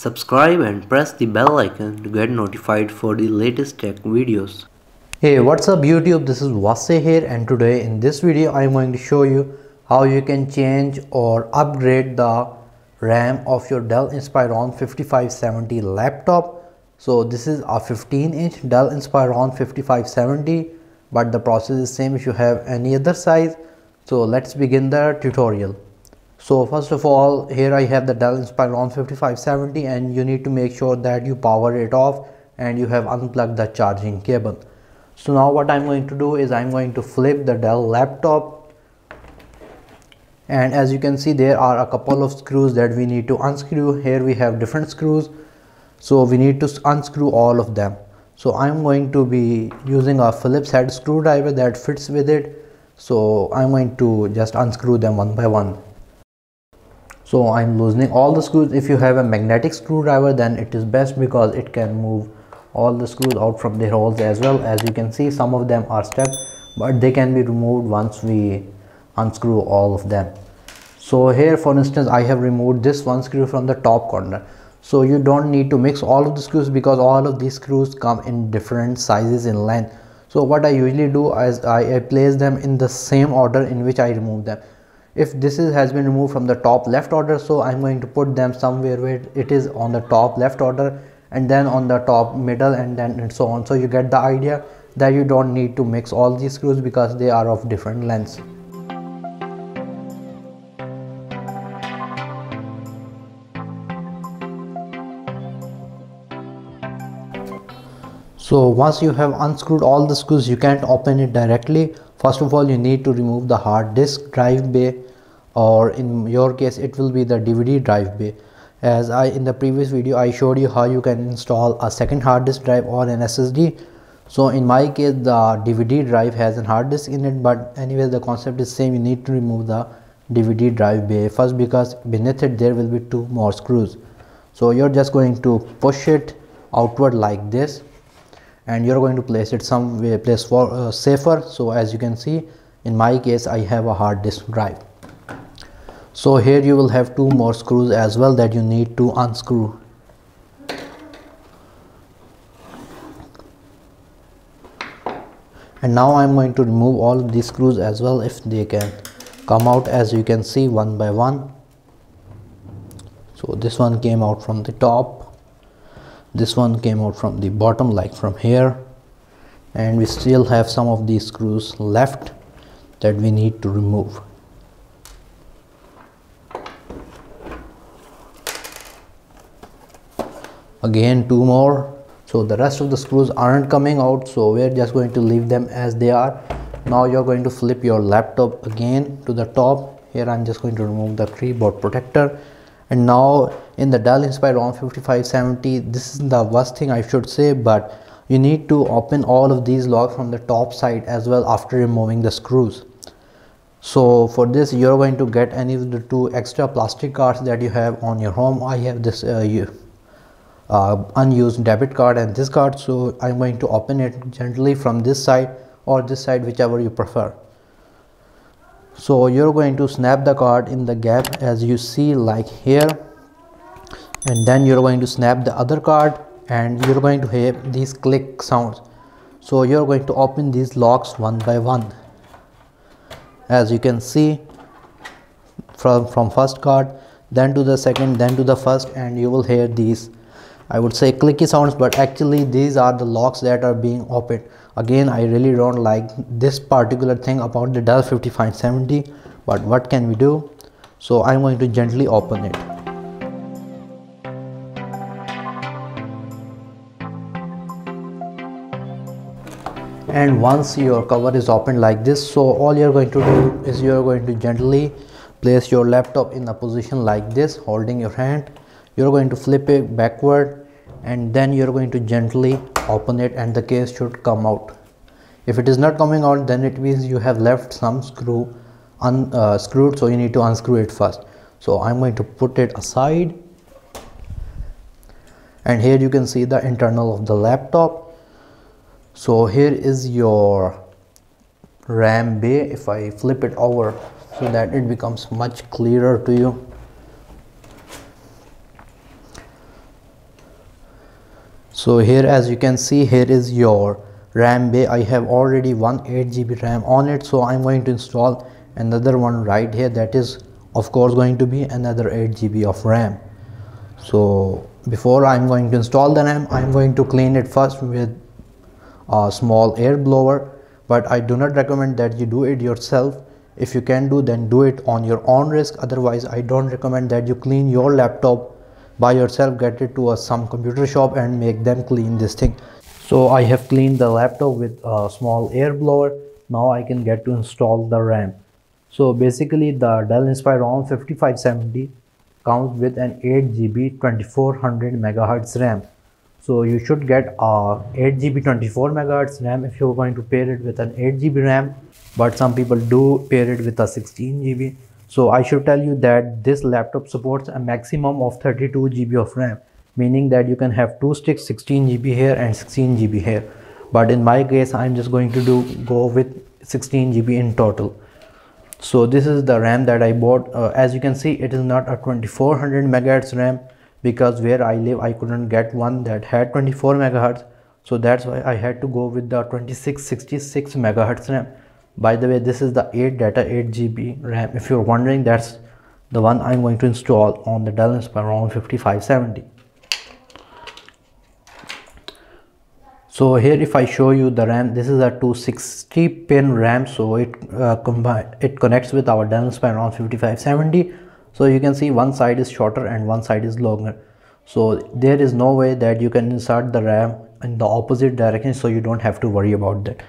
Subscribe and press the bell icon to get notified for the latest tech videos. Hey what's up YouTube this is Wasay here and today in this video I am going to show you how you can change or upgrade the RAM of your Dell Inspiron 5570 laptop. So this is a 15 inch Dell Inspiron 5570 but the process is same if you have any other size. So let's begin the tutorial. So first of all here I have the Dell Inspiron 5570 and you need to make sure that you power it off and you have unplugged the charging cable. So now what I'm going to do is I'm going to flip the Dell laptop and as you can see there are a couple of screws that we need to unscrew. Here we have different screws. So we need to unscrew all of them. So I'm going to be using a Phillips head screwdriver that fits with it. So I'm going to just unscrew them one by one so I'm loosening all the screws. If you have a magnetic screwdriver then it is best because it can move all the screws out from their holes as well. As you can see some of them are stuck but they can be removed once we unscrew all of them. So here for instance I have removed this one screw from the top corner. So you don't need to mix all of the screws because all of these screws come in different sizes in length. So what I usually do is I, I place them in the same order in which I remove them if this is, has been removed from the top left order so i'm going to put them somewhere where it is on the top left order and then on the top middle and then and so on. So you get the idea that you don't need to mix all these screws because they are of different lengths. So once you have unscrewed all the screws you can't open it directly first of all you need to remove the hard disk drive bay or in your case it will be the dvd drive bay. As i in the previous video i showed you how you can install a second hard disk drive or an ssd so in my case the dvd drive has a hard disk in it but anyway the concept is same. You need to remove the dvd drive bay. First because beneath it there will be two more screws. So you're just going to push it outward like this and you're going to place it somewhere place for uh, safer. So as you can see in my case i have a hard disk drive. So here you will have two more screws as well that you need to unscrew. And now i'm going to remove all these screws as well if they can come out as you can see one by one. So this one came out from the top this one came out from the bottom like from here. And we still have some of these screws left that we need to remove. Again two more. So the rest of the screws aren't coming out so we're just going to leave them as they are. Now you're going to flip your laptop again to the top. Here i'm just going to remove the keyboard protector and now in the Dell Inspiron 5570 this is the worst thing I should say but you need to open all of these locks from the top side as well after removing the screws. So for this you're going to get any of the two extra plastic cards that you have on your home. I have this uh, uh, unused debit card and this card so I'm going to open it gently from this side or this side whichever you prefer so you're going to snap the card in the gap as you see like here. And then you're going to snap the other card and you're going to hear these click sounds. So you're going to open these locks one by one. As you can see from from first card then to the second then to the first and you will hear these I would say clicky sounds but actually these are the locks that are being opened. Again I really don't like this particular thing about the Dell 5570 but what can we do? So I'm going to gently open it. And once your cover is opened like this so all you're going to do is you're going to gently place your laptop in a position like this holding your hand. You're going to flip it backward and then you're going to gently open it and the case should come out. If it is not coming out then it means you have left some screw unscrewed uh, so you need to unscrew it first. So i'm going to put it aside. And here you can see the internal of the laptop. So here is your ram bay. If i flip it over so that it becomes much clearer to you so here as you can see here is your ram bay. I have already one 8 gb ram on it so i'm going to install another one right here. That is of course going to be another 8 gb of ram. So before i'm going to install the ram i'm going to clean it first with a small air blower but i do not recommend that you do it yourself. If you can do then do it on your own risk. Otherwise i don't recommend that you clean your laptop by yourself get it to a, some computer shop and make them clean this thing so i have cleaned the laptop with a small air blower now i can get to install the ram so basically the dell inspiron 5570 comes with an 8 GB 2400 megahertz RAM. So you should get a 8 GB 24 megahertz RAM if you're going to pair it with an 8 GB RAM. But some people do pair it with a 16 GB. So I should tell you that this laptop supports a maximum of 32 GB of RAM, meaning that you can have two sticks 16 GB here and 16 GB here. But in my case, I'm just going to do go with 16 GB in total. So this is the ram that i bought. Uh, as you can see it is not a 2400 megahertz ram because where i live i couldn't get one that had 24 megahertz. So that's why i had to go with the 2666 megahertz ram by the way this is the ADATA 8 gb ram. If you're wondering that's the one i'm going to install on the dell inspiron 5570 so here if i show you the ram this is a 260 pin ram. So it uh, combine it connects with our Dell Inspiron 5570 so you can see one side is shorter and one side is longer. So there is no way that you can insert the ram in the opposite direction so you don't have to worry about that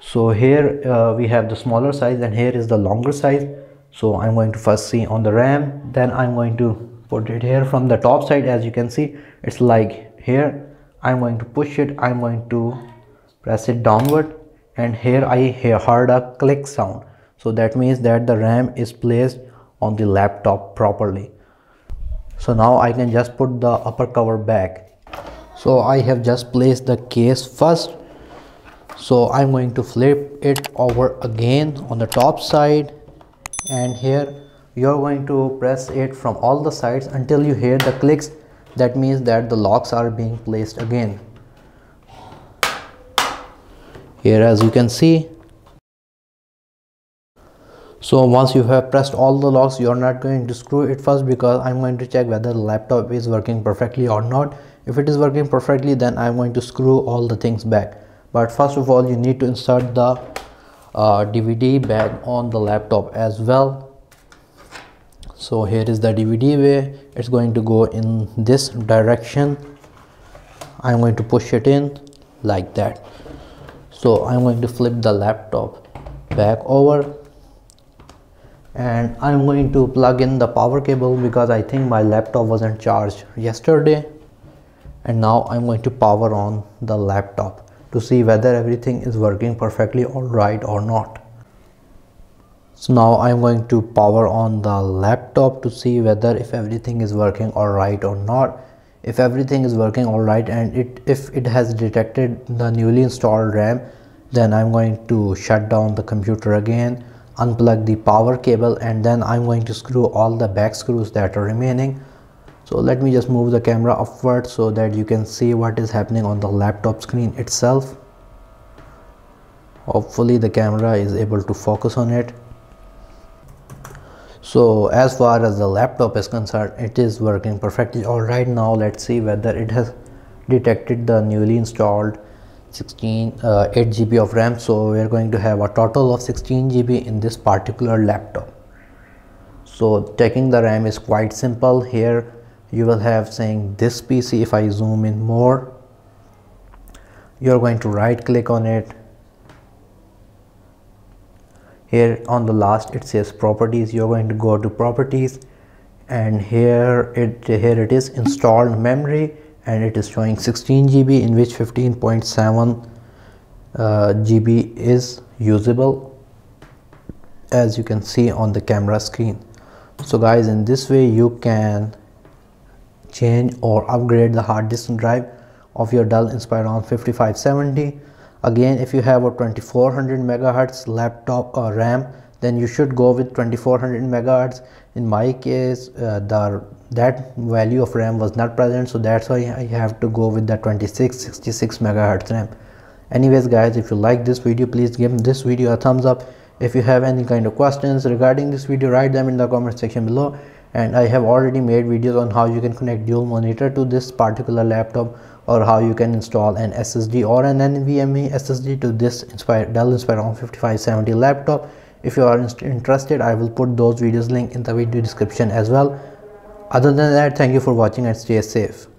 so here uh, we have the smaller size and here is the longer size. So i'm going to first see on the ram then i'm going to put it here from the top side. As you can see it's like here. I'm going to push it. I'm going to press it downward. And here I heard a click sound. So that means that the RAM is placed on the laptop properly. So now I can just put the upper cover back. So I have just placed the case first so I'm going to flip it over again on the top side. And here you're going to press it from all the sides until you hear the clicks. That means that the locks are being placed again. Here as you can see. So once you have pressed all the locks you're not going to screw it first because i'm going to check whether the laptop is working perfectly or not. If it is working perfectly then i'm going to screw all the things back but first of all you need to insert the uh, dvd bag on the laptop as well. So here is the dvd way. It's going to go in this direction. I'm going to push it in like that. So i'm going to flip the laptop back over. And i'm going to plug in the power cable because i think my laptop wasn't charged yesterday. And now i'm going to power on the laptop to see whether everything is working perfectly all right or not. So now i'm going to power on the laptop to see whether if everything is working all right or not. If everything is working all right and it if it has detected the newly installed ram then i'm going to shut down the computer again unplug the power cable and then i'm going to screw all the back screws that are remaining so let me just move the camera upward so that you can see what is happening on the laptop screen itself. Hopefully the camera is able to focus on it. So as far as the laptop is concerned it is working perfectly. All right now let's see whether it has detected the newly installed 16 uh, 8 GB of RAM. So we're going to have a total of 16 GB in this particular laptop. So taking the RAM is quite simple here you will have saying this PC if I zoom in more you're going to right click on it. Here on the last it says properties. You're going to go to properties and here it here it is installed memory and it is showing 16 GB in which 15.7 uh, GB is usable as you can see on the camera screen. So guys in this way you can change or upgrade the hard disk drive of your Dell Inspiron 5570 again if you have a 2400 megahertz laptop or ram then you should go with 2400 megahertz. In my case uh, the that value of ram was not present so that's why i have to go with the 2666 megahertz ram. Anyways guys if you like this video please give this video a thumbs up. If you have any kind of questions regarding this video write them in the comment section below and i have already made videos on how you can connect dual monitor to this particular laptop or how you can install an ssd or an nvme ssd to this inspire dell inspiron 5570 laptop. If you are interested i will put those videos link in the video description as well. Other than that thank you for watching and stay safe